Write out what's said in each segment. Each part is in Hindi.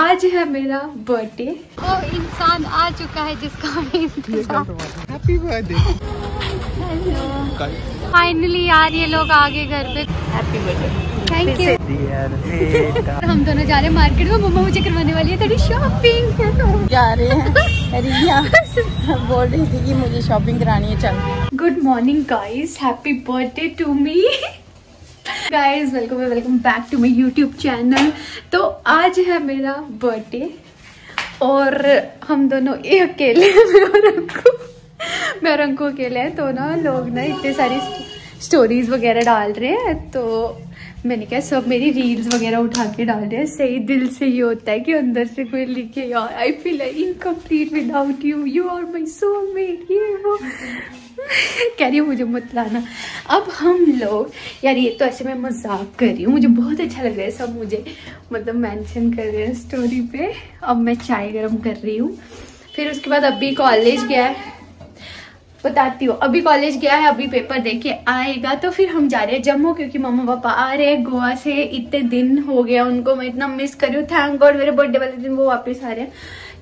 आज है मेरा बर्थडे। वो इंसान आ चुका है जिसका हैप्पी बर्थडे फाइनली यार ये लोग आगे घर पे। हैप्पी बर्थडे थैंक यू हम दोनों जा रहे हैं मार्केट में। मम्मा मुझे करवाने वाली है थोड़ी शॉपिंग जा रहे हैं। रिया बोल रही थी कि मुझे शॉपिंग करानी है चल। Good morning guys happy birthday to me guys welcome welcome back to my YouTube channel तो आज है मेरा बर्थडे और हम दोनों ये अकेले मैं और अंकु। अकेले हैं तो ना लोग ना इतने सारी स्टोरीज वगैरह डाल रहे हैं तो मैंने कहा, सब मेरी रील्स वगैरह उठा के डाल रहे हैं। सही दिल से ये होता है कि अंदर से कोई लिखे, यार I feel incomplete without you you are my soulmate ये वो। कह रही हूँ, मुझे मत लाना। अब हम लोग, यार ये तो ऐसे मैं मज़ाक कर रही हूँ, मुझे बहुत अच्छा लग रहा है सब मुझे मतलब मेंशन कर रहे हैं स्टोरी पे। अब मैं चाय गर्म कर रही हूँ। फिर उसके बाद अभी कॉलेज गया है। बताती हूँ, अभी कॉलेज गया है, अभी पेपर दे के आएगा तो फिर हम जा रहे हैं जम्मू, क्योंकि मम्मा पापा आ रहे हैं गोवा से। इतने दिन हो गया उनको, मैं इतना मिस कर रही हूँ। थैंक गॉड मेरे बर्थडे वाले दिन वो वापस आ रहे हैं।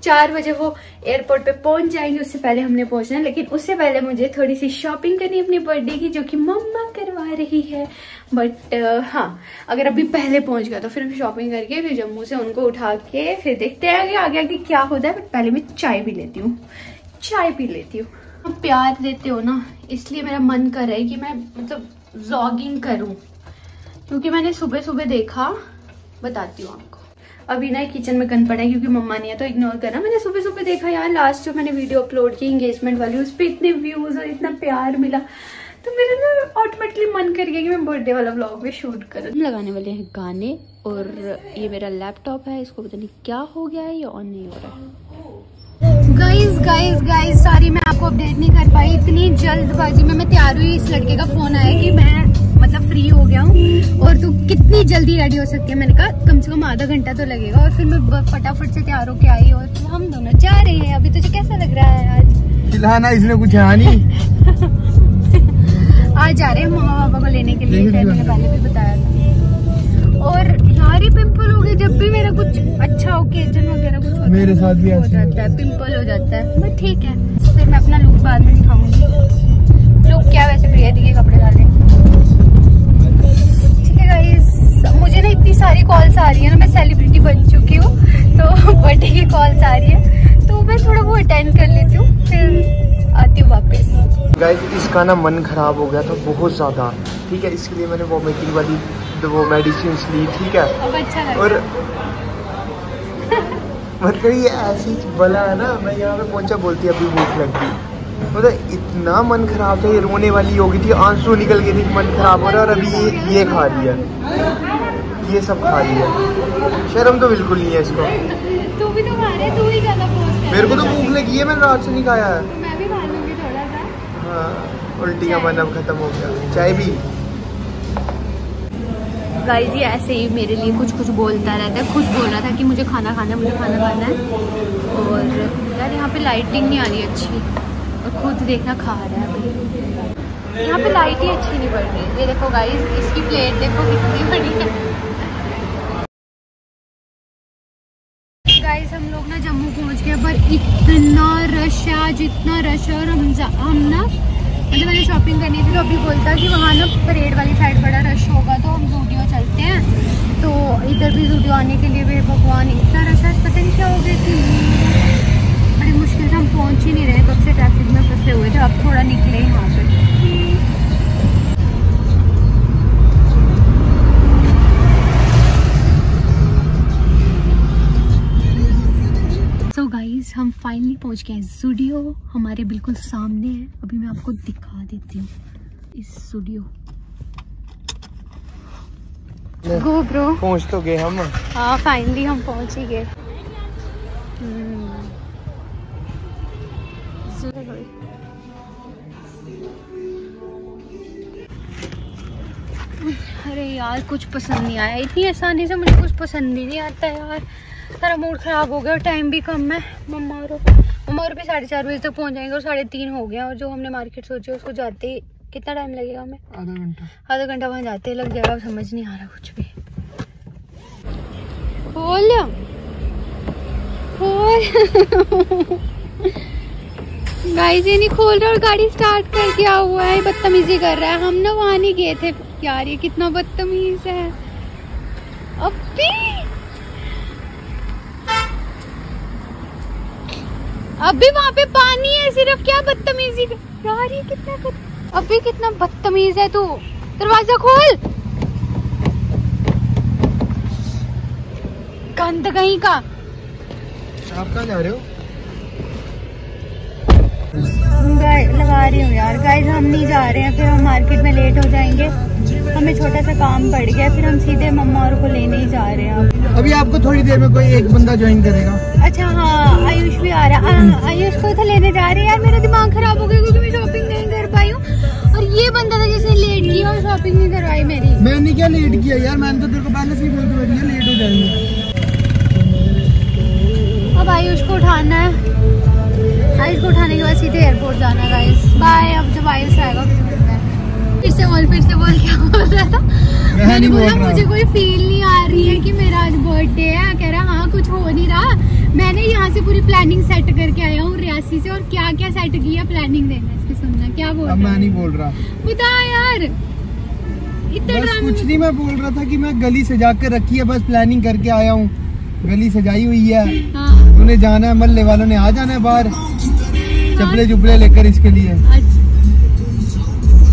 चार बजे वो एयरपोर्ट पे पहुँच जाएँगे, उससे पहले हमने पहुँचना है। लेकिन उससे पहले मुझे थोड़ी सी शॉपिंग करनी अपनी बर्थडे की, जो कि मम्मा करवा रही है। बट हाँ अगर अभी पहले पहुँच गया तो फिर हम शॉपिंग करके, फिर जम्मू से उनको उठा के, फिर देखते हैं आगे आगे आगे क्या होता है। बट पहले मैं चाय भी लेती हूँ। चाय पी लेती हूँ। आप प्यार देते हो ना, इसलिए मेरा मन कर रहा है कि मैं मतलब व्लॉगिंग करूँ। क्योंकि मैंने सुबह सुबह देखा, बताती हूँ आपको। अभी ना किचन में गंद पड़ा है क्योंकि मम्मा नहीं है तो इग्नोर करना मैंने सुबह सुबह देखा यार लास्ट जो मैंने वीडियो अपलोड की इंगेजमेंट वाली उस पर इतने व्यूज़ और इतना प्यार मिला। तो मेरा ना ऑटोमेटिकली मन कर गया कि मैं बर्थडे वाला ब्लॉग भी शूट करूँ। हम लगाने वाले हैं गाने और ये मेरा लैपटॉप है इसको पता नहीं क्या हो गया है या ऑन नहीं हो रहा है। गाइस गाइस गाइस सॉरी मैं आपको अपडेट नहीं कर पाई। इतनी जल्दबाजी में मैं तैयार हुई इस लड़के का फ़ोन आया कि मैं फ्री हो गया हूँ। और तू कितनी जल्दी रेडी हो सकती है? मैंने कहा कम से कम आधा घंटा तो लगेगा। और फिर मैं फटाफट से तैयार होके आई और फिर हम दोनों जा रहे हैं। अभी तुझे कैसा लग रहा है आज? खिलाना इसने कुछ है नहीं। आज जा रहे हैं मम्मा पापा को लेने के लिए मैंने पहले भी बताया था। और यार ये पिंपल हो गए जब भी मेरा कुछ अच्छा ओकेजन वगैरह कुछ होता मेरे साथ भी हो जाता है पिंपल हो। जाता है। बट ठीक है। फिर मैं अपना लुक बाद में दिखाऊँगी। अटेंड कर लेती हूँ फिर आती हूँ वापस। गाइस इसका ना मन खराब हो गया था बहुत ज़्यादा। ठीक है इसके लिए मैंने वॉमिटिंग वाली वो मेडिसिन ली ठीक है? अब अच्छा और मतलब ये ऐसी बला है ना मैं यहाँ पे पहुँचा बोलती अभी भूख लग गई। मतलब इतना मन खराब था ये रोने वाली होगी थी आँसू निकल गए थे मन खराब हो रहा है और अभी ये ये खा रही है। ये सब खा रही है। शर्म तो बिल्कुल नहीं है इसको। तू भी तो खा रहे तू ही ज़्यादा मेरे को तो भूख लगी है मैंने रात से नहीं खाया है। मैं भी खा लूँगी थोड़ा सा। हाँ उल्टी का मन अब खत्म हो गया। चाय भी गाइस ये ऐसे ही मेरे लिए कुछ कुछ बोलता रहता है। खुद बोल रहा था कि मुझे खाना खाना है मुझे खाना खाना है। और यार यहाँ पे लाइटिंग नहीं आ रही अच्छी। और खुद देखना खा रहा है भाई। यहाँ पे लाइट ही अच्छी नहीं पड़ रही। ये देखो गाइस इसकी प्लेट देखो कितनी बड़ी है। इतना रश है, आज इतना रश है और हम हम ना मतलब मैंने शॉपिंग करनी थी तो अभी बोलता कि वहाँ ना परेड वाली साइड बड़ा रश होगा तो हम जूडियो चलते हैं। तो इधर भी जूडियो आने के लिए भी भगवान इतना रश है पता नहीं क्या हो गया कि बड़ी मुश्किल से हम पहुँच ही नहीं रहे कब से ट्रैफ़िक में फंसे हुए थे, अब थोड़ा निकले यहाँ पे। हम फाइनली पहुँच गए हैं। जूडियो हमारे बिल्कुल सामने है। अभी मैं आपको दिखा देती हूँ इस जूडियो गो ब्रो पहुँच तो गए हम। हाँ फाइनली हम पहुँच ही गए। अरे यार कुछ पसंद नहीं आया। इतनी आसानी से मुझे कुछ पसंद ही नहीं आता यार। सारा मूड खराब हो गया और टाइम भी कम है। मम्मा और मम्मा और भी साढ़े चार बजे तक पहुँच जाएँगे और साढ़े तीन हो गया और जो हमने मार्केट सोची उसको जाते ही कितना टाइम लगेगा हमें? आधा घंटा। आधा घंटा वहाँ जाते लग जाएगा अब समझ नहीं आ रहा कुछ भी। बोल। गाइस ये नहीं खोल रहा और गाड़ी स्टार्ट कर दिया हुआ है? बदतमीजी कर रहा है। हम ना वहाँ नहीं गए थे। यार ये कितना बदतमीज है। अभी अभी वहाँ पे पानी है सिर्फ़ क्या बदतमीजी यार ये कितना बद... अभी कितना बदतमीज है तू। दरवाज़ा खोल। गंद कहीं का। आप कहाँ जा रहे हो? लगा रही हूँ यार। गाइस हम नहीं जा रहे हैं फिर हम मार्केट में लेट हो जाएँगे। हमें छोटा सा काम पड़ गया फिर हम सीधे मम्मा और को लेने ही जा रहे हैं अभी आपको थोड़ी देर में कोई एक बंदा ज्वाइन करेगा। अच्छा हाँ आयुष भी आ रहा है। आयुष को तो लेने जा रहे हैं। यार मेरा दिमाग खराब हो गया क्योंकि मैं शॉपिंग नहीं कर पाई हूँ। और ये बंदा था जिसने लेट किया और शॉपिंग नहीं करवाई मेरी। मैंने क्या लेट किया? यार मैंने तो तेरे को पहले से ही बोल के भैया लेट हो जाएँगे। अब आयुष को उठाना है। आयुष को उठाने के बाद सीधे एयरपोर्ट जाना है गाइस बाय अब जब आयुष आएगा। फिर से बोल फिर से बोल क्या बोल रहा था? मैंने बोला मुझे कोई फील नहीं आ रही है कि मेरा आज बर्थडे है। कह रहा हाँ कुछ हो नहीं रहा। मैंने यहाँ से पूरी प्लानिंग सेट करके आया हूँ रियासी से और क्या क्या सेट किया प्लानिंग देना इसकी सुनना क्या बोल रहा मैं नहीं बोल रहा। बता यार इतना बस कुछ नहीं मैं बोल रहा था कि मैं गली सजा कर रखी है बस प्लानिंग करके आया हूँ। गली सजाई हुई है। हाँ। उन्हें जाना है मल्ले वालों ने आ जाना है बाहर। चपले चुपले लेकर इसके लिए। अच्छा।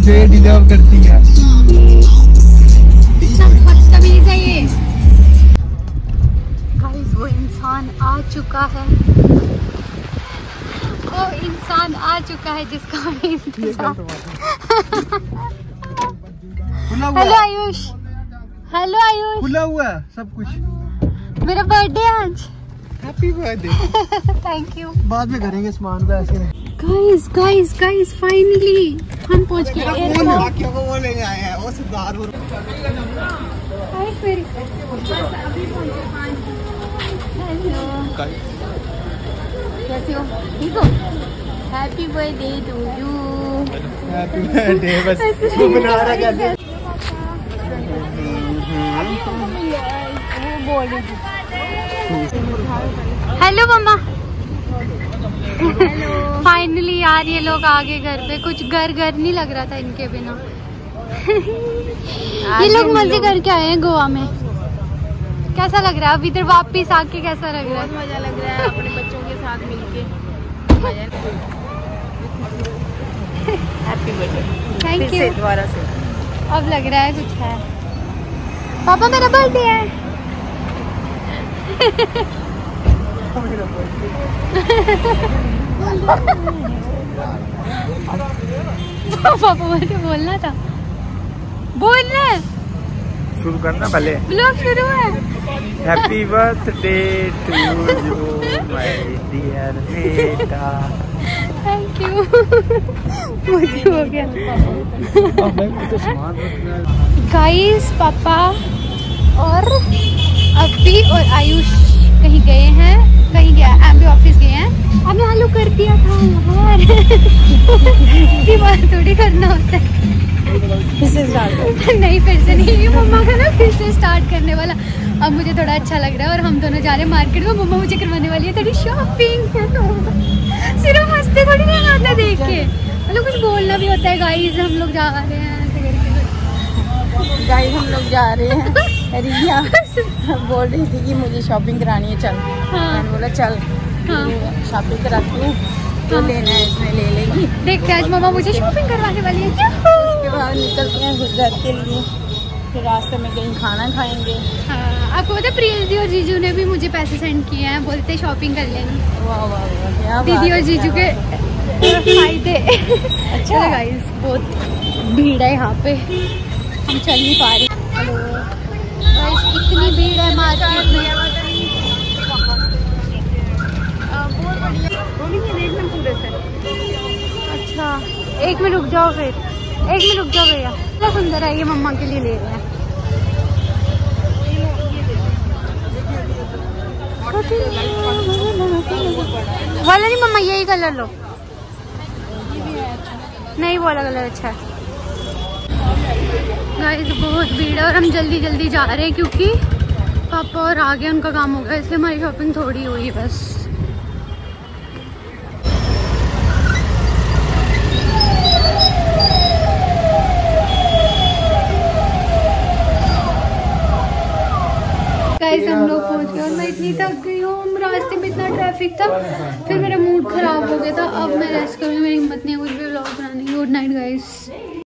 जो ये डिजर्व करती है। वो इंसान आ चुका है। वो इंसान आ चुका है जिसका हेलो आयुष। हेलो आयुष। खुला हुआ सब कुछ। मेरा बर्थडे आज। हैप्पी बर्थडे थैंक यू बाद में करेंगे सामान का ऐसे गाइस गाइस गाइस फाइनली हम पहुँच गए। कैसे हो? ठीक हो? Happy birthday to you happy birthday बस वो बना रहा कैसे हेलो मम्मा फाइनली यार ये लोग आ गए घर पे कुछ घर घर नहीं लग रहा था इनके बिना। ये लोग मज़े करके आए हैं गोवा में। कैसा लग रहा है? अब इधर वापिस आके कैसा लग रहा है? मज़ा लग रहा है अपने बच्चों के साथ मिलके। हैप्पी बर्थडे थैंक यू दोबारा से अब लग रहा है कुछ है। पापा मेरा बर्थडे है। पापा मुझे बोलना था। बोलना शुरू करना पहले। ब्लॉग शुरू है। Happy birthday to you my dear बेटा थैंक यू मुझे हो गया। गाइस पापा और अभी और आयुष। कहीं गए हैं कहीं गया एमबी ऑफ़िस गए हैं? अब आलू कर दिया था यार। थोड़ी करना होता है। फिर से स्टार्ट नहीं फिर से नहीं ये मम्मा का ना फिर से स्टार्ट करने वाला। अब मुझे थोड़ा अच्छा लग रहा है और हम दोनों जा रहे हैं मार्केट में। मम्मा मुझे करवाने वाली है थोड़ी शॉपिंग सिर्फ़ हँसते थोड़ी नहीं आता देख के। मतलब कुछ बोलना भी होता है गाइस हम लोग जा रहे हैं। गाइस हम लोग जा रहे हैं। रिया बोल रही थी कि मुझे शॉपिंग करानी है चल। हाँ। मैंने बोला चल हाँ। शॉपिंग कराती हूँ जो हाँ। लेना है इसमें ले लेगी। देखते हैं आज मम्मा मुझे शॉपिंग करवाने वाली है? उसके बाद निकलते हैं घर के लिए। फिर रास्ते में कहीं खाना खाएँगे। हाँ, आपको पता है प्रियंस दी और जीजू ने भी मुझे पैसे सेंड किए हैं बोलते शॉपिंग कर लेनी। वाह वाह वाह दीदी और जीजू के फ़ायदे। अच्छा। गाइस बहुत भीड़ है यहाँ पे। हम चल नहीं पा रहे। इतनी भीड़ है मार्केट में। अच्छा एक मिनट रुक जाओ फिर। एक मिनट रुक जाओ भैया। इतना सुंदर है ये मम्मा के लिए ले रहे हैं। वाला नहीं मम्मा, यही कलर लो। नहीं, वो वाला कलर अच्छा है। गाइस बहुत भीड़ है और हम जल्दी जल्दी जा रहे हैं क्योंकि पापा और आगे उनका काम हो गया, इसलिए हमारी शॉपिंग थोड़ी हुई बस। गाइस हम लोग पहुँच गए और मैं इतनी थक गई हूँ रास्ते में इतना ट्रैफ़िक था, फिर मेरा मूड ख़राब हो गया था, अब मैं रेस्ट करूँगी, मेरी हिम्मत नहीं है कुछ भी ब्लॉग गुड नाइट गाइस